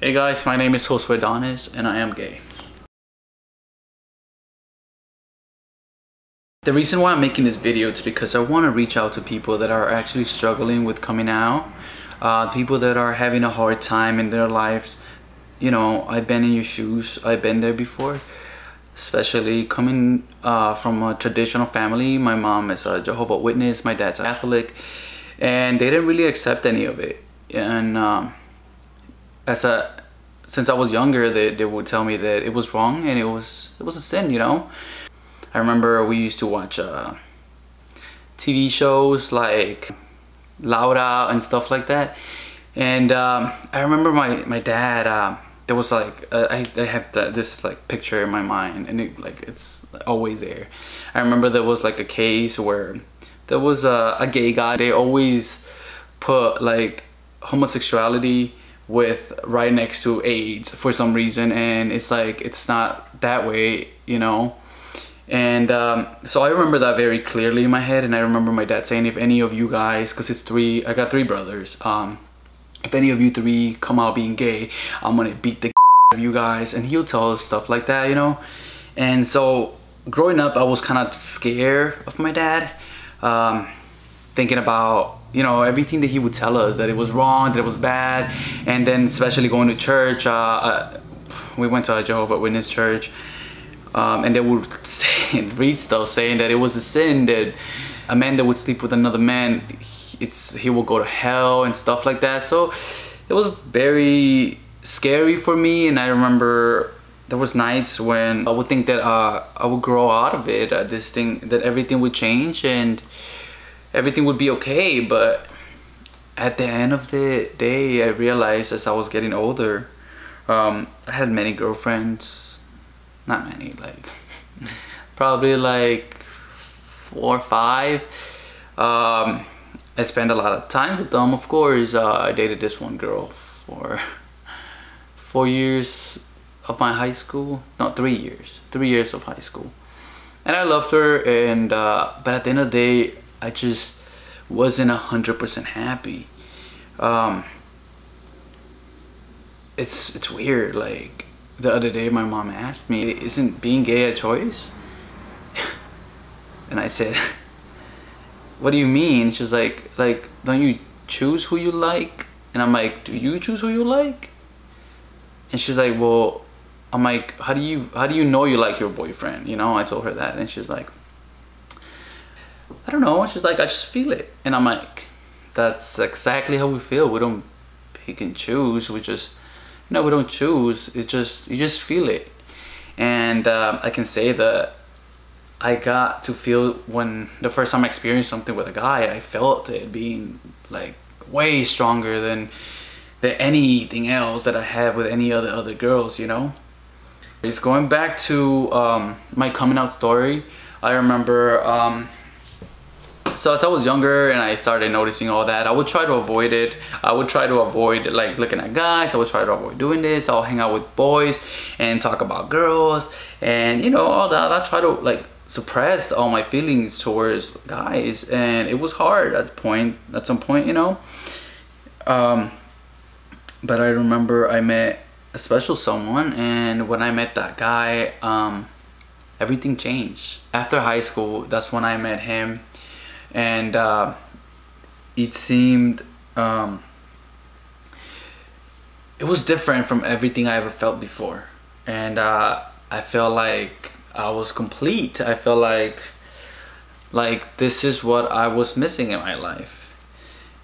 Hey guys, my name is Josue Donis and I am gay. The reason why I'm making this video is because I want to reach out to people that are actually struggling with coming out. Uh, people that are having a hard time in their lives. You know, I've been in your shoes. I've been there before. Especially coming uh, from a traditional family. My mom is a Jehovah Witness. My dad's a Catholic. And they didn't really accept any of it. And um, as a since I was younger, they, they would tell me that it was wrong and it was it was a sin, you know. I remember we used to watch uh, TV shows like Laura and stuff like that. And um, I remember my my dad. Uh, there was like uh, I, I have the, this like picture in my mind, and it like it's always there. I remember there was like a case where there was a, a gay guy. They always put like homosexuality with right next to AIDS for some reason and it's like it's not that way you know? And um, so I remember that very clearly in my head and I remember my dad saying if any of you guys because it's three I got three brothers um, if any of you three come out being gay I'm gonna beat the of you guys and he'll tell us stuff like that you know? And so growing up I was kind of scared of my dad um, thinking about you know everything that he would tell us that it was wrong that it was bad. And then especially going to church uh, uh, we went to a jehovah witness church um, and they would say, read stuff saying that it was a sin that a man that would sleep with another man it's he will go to hell and stuff like that. So it was very scary for me. And i remember there was nights when i would think that uh, i would grow out of it uh, this thing that everything would change. And everything would be okay but at the end of the day i realized as i was getting older um, i had many girlfriends. Not many like probably like four or five. Um, i spent a lot of time with them. Of course uh, i dated this one girl for four years of my high school. Not three years. Three years of high school. And i loved her and uh, but at the end of the day I just wasn't a hundred percent happy. Um, it's it's weird. Like the other day, my mom asked me, "Isn't being gay a choice?" and I said, "What do you mean?" She's like, "Like don't you choose who you like?" And I'm like, "Do you choose who you like?" And she's like, "Well." I'm like, how do you how do you know you like your boyfriend? You know, I told her that, and she's like, I don't know. She's like, I just feel it. And I'm like, that's exactly how we feel. We don't pick and choose. We just, no, we don't choose. It's just, you just feel it. And um, I can say that I got to feel when the first time I experienced something with a guy, I felt it being like way stronger than, than anything else that I had with any other other girls, you know? It's going back to um, my coming out story. I remember um, so as I was younger and I started noticing all that, I would try to avoid it. I would try to avoid like looking at guys. I would try to avoid doing this. I'll hang out with boys and talk about girls and you know all that. I try to like suppress all my feelings towards guys and it was hard at point at some point, you know. Um, but I remember I met a special someone and when I met that guy, um, everything changed. After high school, that's when I met him and uh, it seemed um, it was different from everything I ever felt before. And uh, I felt like I was complete. I felt like like this is what I was missing in my life.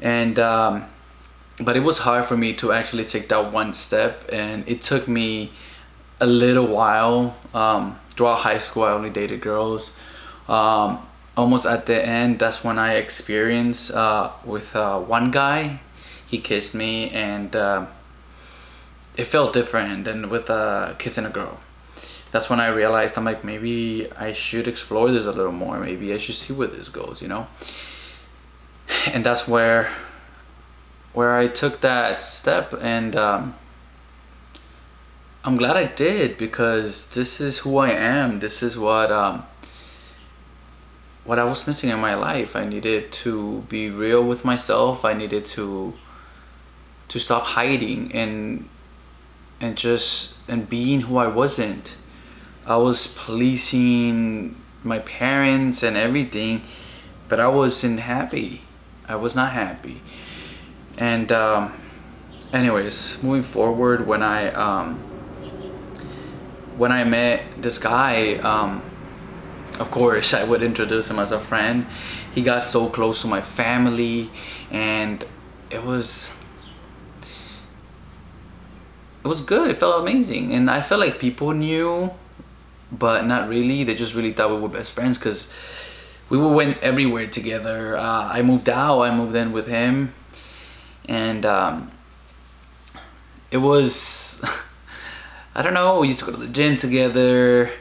And um, but it was hard for me to actually take that one step. And it took me a little while. Um, throughout high school I only dated girls. Um, almost at the end that's when I experienced uh, with uh, one guy. He kissed me and uh, it felt different than with uh, kissing a girl. That's when I realized I'm like maybe I should explore this a little more. Maybe I should see where this goes you know? And that's where where I took that step and um, I'm glad I did because this is who I am. This is what um, what I was missing in my life. I needed to be real with myself. I needed to to stop hiding and and just and being who I wasn't. I was policing my parents and everything, but I wasn't happy. I was not happy. And um, anyways, moving forward, when I um, when I met this guy, um, of course, I would introduce him as a friend. He got so close to my family, and it was it was good. It felt amazing, and I felt like people knew, but not really. They just really thought we were best friends because we went everywhere together. Uh, I moved out. I moved in with him, and um, it was I don't know. We used to go to the gym together.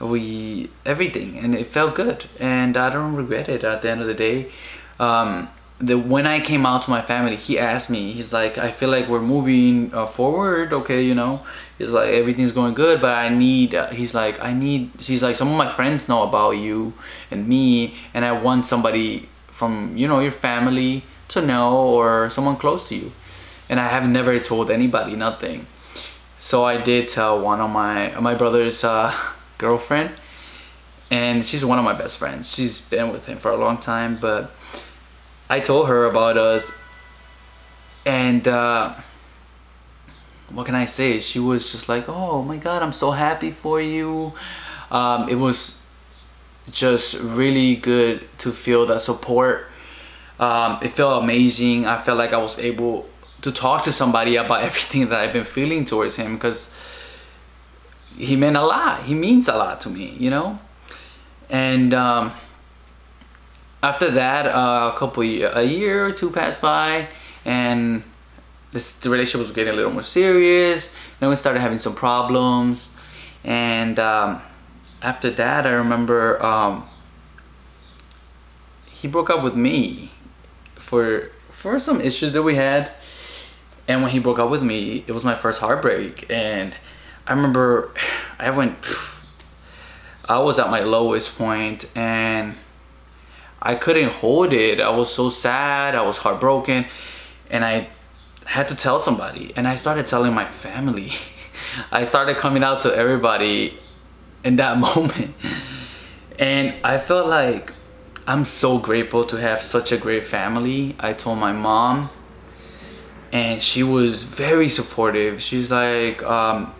We everything, and it felt good, and I don't regret it. At the end of the day, um, the when I came out to my family, he asked me. He's like, I feel like we're moving uh, forward. Okay, you know. He's like, everything's going good, but I need. Uh, he's like, I need. He's like, some of my friends know about you and me, and I want somebody from you know your family to know or someone close to you. And I have never told anybody nothing. So I did tell one of my my brother's uh, girlfriend, and she's one of my best friends. She's been with him for a long time, but I told her about us and uh, what can I say? She was just like, oh my God, I'm so happy for you. Um, it was just really good to feel that support. Um, it felt amazing. I felt like I was able to talk to somebody about everything that I've been feeling towards him because he meant a lot. He means a lot to me, you know? And um, after that, uh, a couple a year or two passed by, and this the relationship was getting a little more serious. Then we started having some problems, and um, after that, I remember um, he broke up with me for for some issues that we had. And when he broke up with me, it was my first heartbreak, and I remember I went. I was at my lowest point, and I couldn't hold it. I was so sad. I was heartbroken. And I had to tell somebody. And I started telling my family. I started coming out to everybody in that moment. And I felt like I'm so grateful to have such a great family. I told my mom and she was very supportive. She's like, um,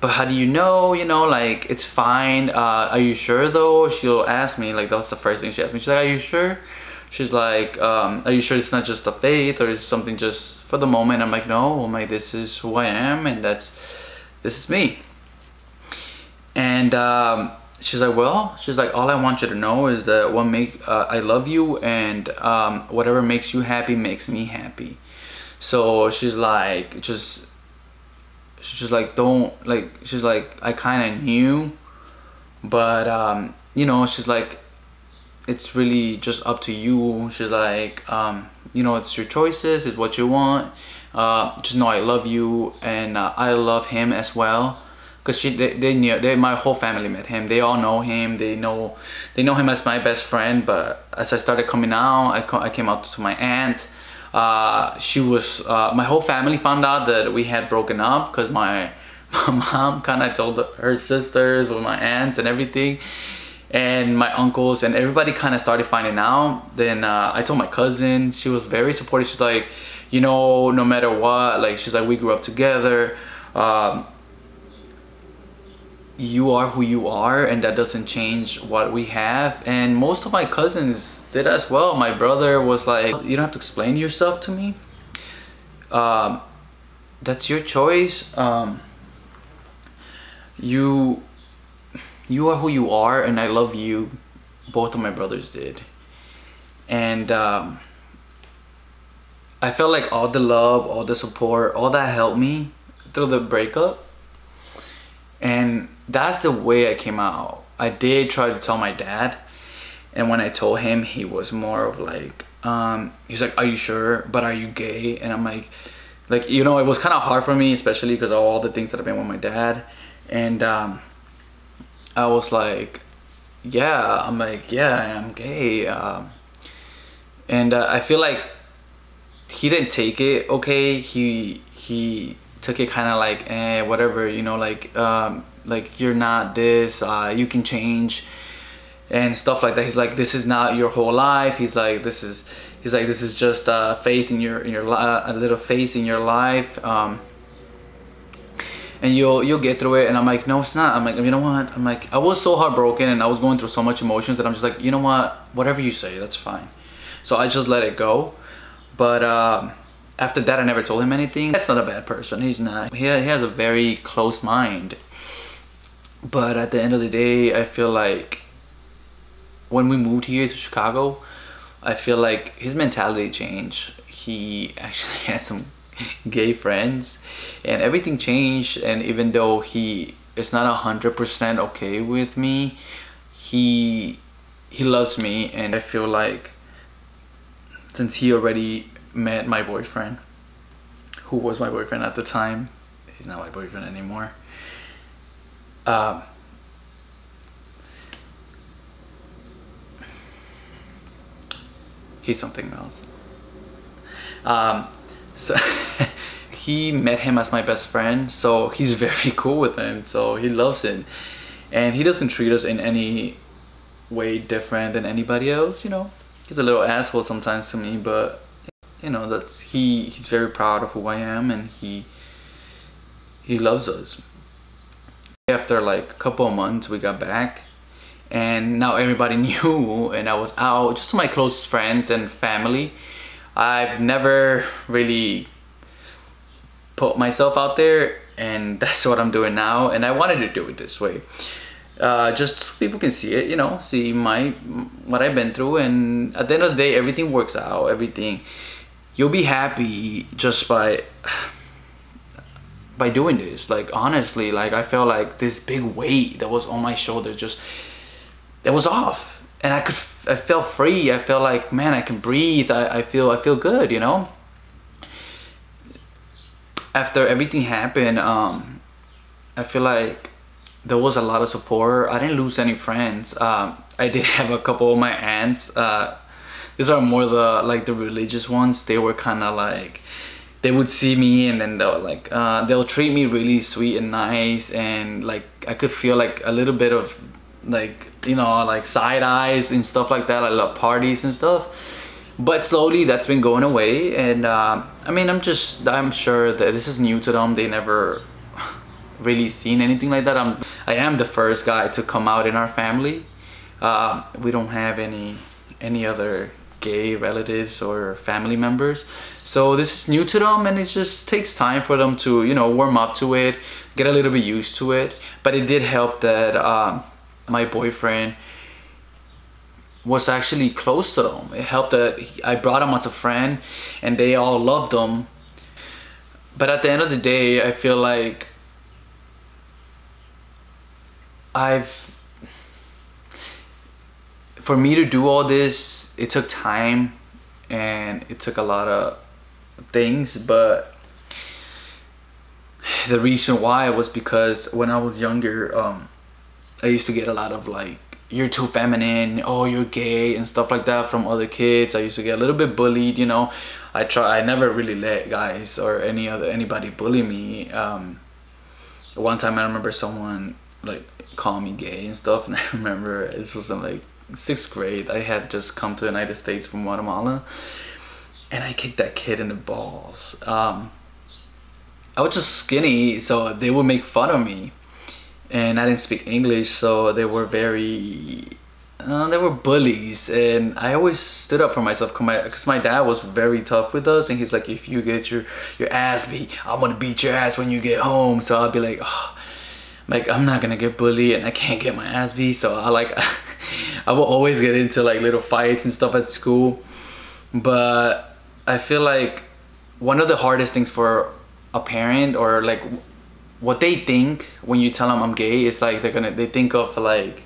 but how do you know you know like it's fine uh, are you sure though? She'll ask me like that's the first thing she asked me. She's like are you sure? She's like um, are you sure it's not just a faith or is something just for the moment? I'm like no I'm like this is who i am and that's this is me. And um, she's like well she's like all i want you to know is that what make uh, i love you and um, whatever makes you happy makes me happy. So she's like just she's just like don't like she's like I kind of knew but um you know she's like it's really just up to you. She's like um you know it's your choices it's what you want uh just know I love you and uh, I love him as well. Because she they, they knew they my whole family met him. They all know him. They know they know him as my best friend but as I started coming out I, I came out to my aunt uh, she was uh, my whole family found out that we had broken up because my, my mom kind of told her sisters with my aunts and everything. And my uncles and everybody kind of started finding out. Then uh, i told my cousin. She was very supportive. She's like you know no matter what like she's like we grew up together. Um, you are who you are and that doesn't change what we have. And most of my cousins did as well. My brother was like you don't have to explain yourself to me. Um, that's your choice. Um, you you are who you are and I love you. Both of my brothers did. And um, I felt like all the love all the support all that helped me through the breakup. And that's the way I came out. I did try to tell my dad, and when I told him, he was more of like, um, he's like, "Are you sure? But are you gay?" And I'm like, like you know, it was kind of hard for me, especially because of all the things that I've been with my dad, and um, I was like, "Yeah," I'm like, "Yeah, I'm gay," um, and uh, I feel like he didn't take it okay. He he took it kind of like eh whatever you know like um like you're not this uh you can change and stuff like that. He's like this is not your whole life. He's like this is he's like this is just uh faith in your in your a little faith in your life um and you'll you'll get through it. And i'm like no it's not. I'm like you know what? I'm like i was so heartbroken and i was going through so much emotions that i'm just like you know what? Whatever you say that's fine. So i just let it go. But um after that i never told him anything. That's not a bad person. He's not he, he has a very close mind but at the end of the day i feel like when we moved here to chicago i feel like his mentality changed. He actually had some gay friends and everything changed. And even though he is not a hundred percent okay with me he he loves me. And i feel like since he already met my boyfriend who was my boyfriend at the time he's not my boyfriend anymore uh, he's something else. Um, so he met him as my best friend so he's very cool with him so he loves him. and he doesn't treat us in any way different than anybody else you know? He's a little asshole sometimes to me but you know that's he he's very proud of who I am and he he loves us after like a couple of months we got back and now everybody knew and I was out just to my close friends and family. I've never really put myself out there and that's what I'm doing now and I wanted to do it this way uh, just so people can see it you know see my what I've been through and at the end of the day everything works out everything. You'll be happy just by by doing this like honestly like I felt like this big weight that was on my shoulders just it was off and I could I felt free. I felt like, man, I can breathe. I, I feel I feel good, you know. After everything happened, um, I feel like there was a lot of support. I didn't lose any friends. Um, I did have a couple of my aunts. Uh, these are more the like the religious ones. They were kind of like they would see me and then they'll like uh, they'll treat me really sweet and nice and like I could feel like a little bit of like you know like side eyes and stuff like that i love parties and stuff. But slowly that's been going away and uh, i mean i'm just i'm sure that this is new to them. They never really seen anything like that. I'm i am the first guy to come out in our family. Uh, we don't have any any other gay relatives or family members so this is new to them and it just takes time for them to you know warm up to it get a little bit used to it but it did help that um, my boyfriend was actually close to them. It helped that I brought him as a friend and they all loved him. But at the end of the day, I feel like I've for me to do all this, it took time and it took a lot of things, but the reason why was because when I was younger, um, I used to get a lot of like you're too feminine. Oh you're gay and stuff like that from other kids. I used to get a little bit bullied you know. I try I never really let guys or any other anybody bully me. Um, one time I remember someone like call me gay and stuff and I remember this was like sixth grade I had just come to the United States from Guatemala and I kicked that kid in the balls um, I was just skinny so they would make fun of me and I didn't speak English, so they were very, uh, they were bullies, and I always stood up for myself because my, my, dad was very tough with us, and he's like, if you get your your ass beat, I'm gonna beat your ass when you get home. So I'll be like, oh, like I'm not gonna get bullied, and I can't get my ass beat, so I like, I will always get into like little fights and stuff at school, but I feel like one of the hardest things for a parent or like what they think when you tell them I'm gay is like they're gonna they think of like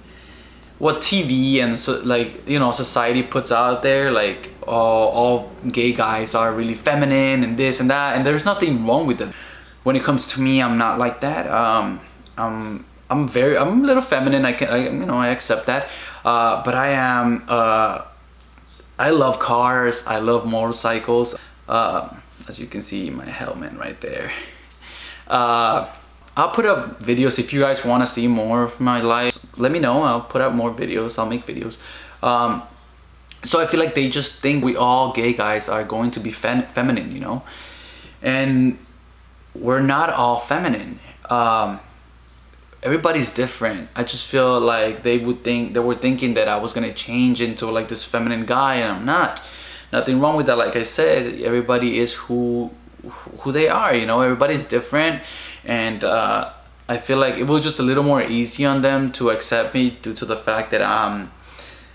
what TV and so like you know society puts out there like all, all gay guys are really feminine and this and that and there's nothing wrong with it. When it comes to me, I'm not like that. Um, I'm I'm very I'm a little feminine. I can I, you know I accept that. Uh, but I am uh, I love cars. I love motorcycles. Uh, as you can see, my helmet right there. uh, I'll put up videos if you guys want to see more of my life. Let me know. I'll put up more videos. I'll make videos. Um, so I feel like they just think we all gay guys are going to be fem feminine, you know, and we're not all feminine. Um, everybody's different. I just feel like they would think they were thinking that I was gonna change into like this feminine guy, and I'm not. Nothing wrong with that. Like I said, everybody is who who they are. You know, everybody's different, and uh, I feel like it was just a little more easy on them to accept me due to the fact that um,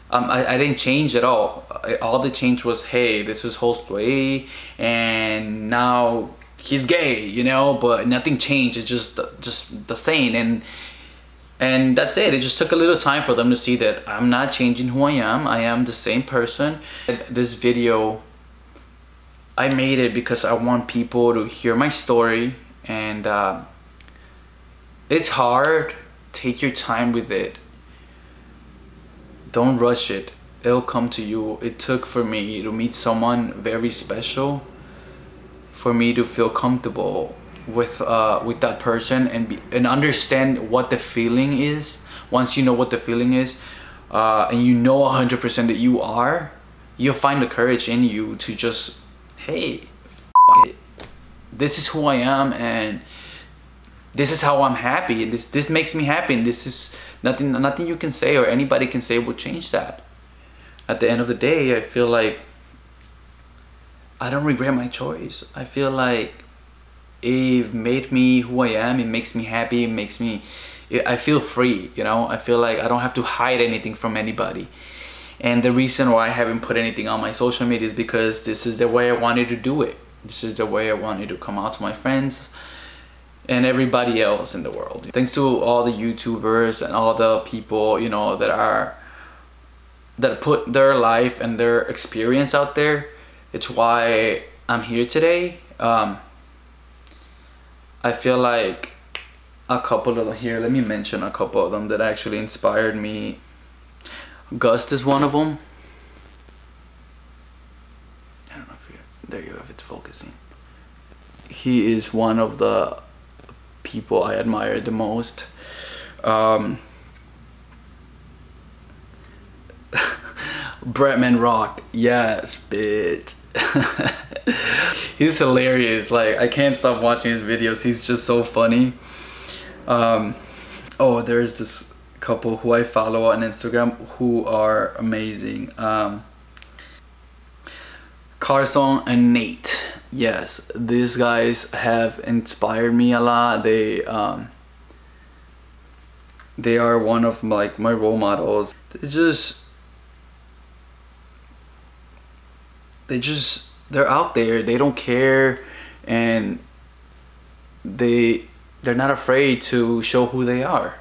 um I, I didn't change at all. All the change was, hey, this is Josue, and now he's gay, you know. But nothing changed. It's just just the same, and and that's it. It just took a little time for them to see that i'm not changing who i am. I am the same person. This video i made it because i want people to hear my story. And uh, it's hard. Take your time with it. Don't rush it. It'll come to you. It took for me to meet someone very special for me to feel comfortable with uh, with that person and be, and understand what the feeling is. Once you know what the feeling is uh, and you know 100% that you are you'll find the courage in you to just hey this is who I am and this is how I'm happy. This this makes me happy and this is nothing nothing you can say or anybody can say will change that. At the end of the day I feel like I don't regret my choice I feel like it made me who I am. It makes me happy. It makes me, I feel free, you know? I feel like I don't have to hide anything from anybody. And the reason why I haven't put anything on my social media is because this is the way I wanted to do it. This is the way I wanted to come out to my friends and everybody else in the world. Thanks to all the YouTubers and all the people, you know, that are, that put their life and their experience out there. It's why I'm here today. Um, I feel like a couple of them here, let me mention a couple of them that actually inspired me. Gus is one of them. I don't know if you're, there you go, it's focusing. He is one of the people I admire the most. Um, Bretman Rock, yes, bitch. he's hilarious. Like i can't stop watching his videos. He's just so funny. Um oh there's this couple who i follow on instagram who are amazing. Um carson and nate. Yes these guys have inspired me a lot. They um they are one of my, like my role models. It's just they just they're out there they don't care and they they're not afraid to show who they are.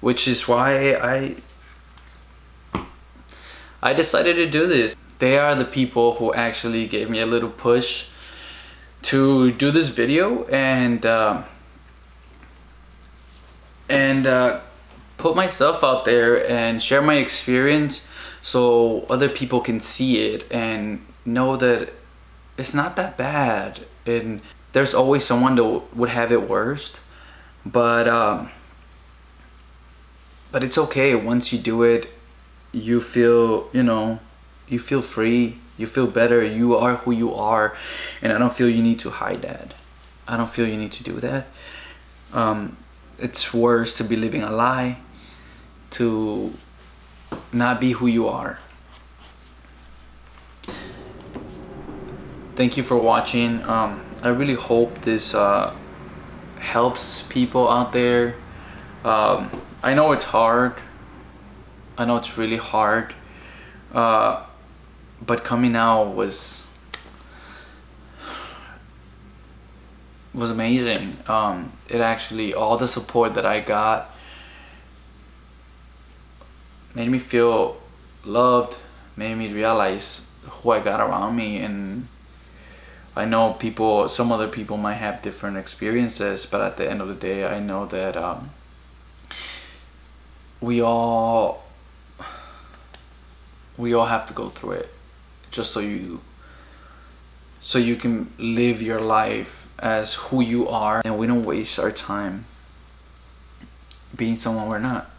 Which is why I I decided to do this. They are the people who actually gave me a little push to do this video and um, and uh, put myself out there and share my experience so other people can see it and know that it's not that bad. And there's always someone that would have it worst. But um but it's okay. Once you do it you feel you know you feel free. You feel better. You are who you are. And i don't feel you need to hide that. I don't feel you need to do that. Um it's worse to be living a lie to not be who you are. Thank you for watching. Um, I really hope this uh, helps people out there. Um, I know it's hard. I know it's really hard. Uh, but coming out was was amazing. Um, it actually all the support that I got made me feel loved, made me realize who I got around me. And I know people, some other people might have different experiences, but at the end of the day, I know that um, we all, we all have to go through it, just so you, so you can live your life as who you are. And we don't waste our time being someone we're not